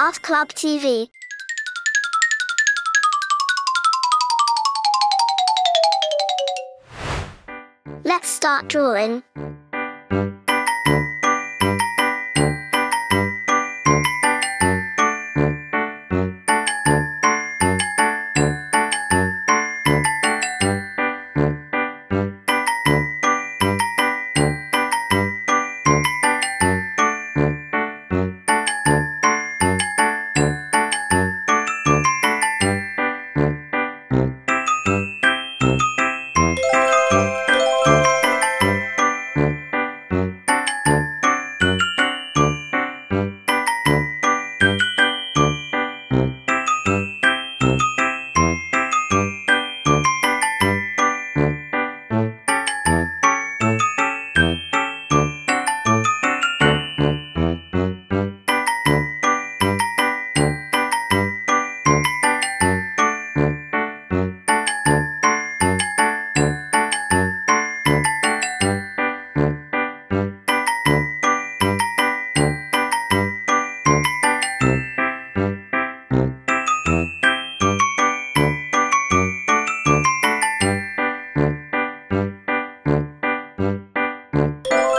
Art Club TV. Let's start drawing.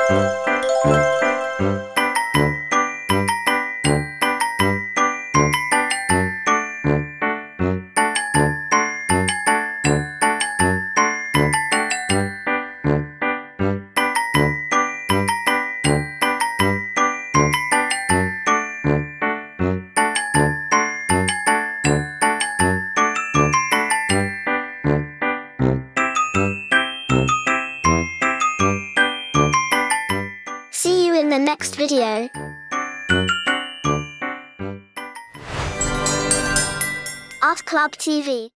See you in the next video. Art Club TV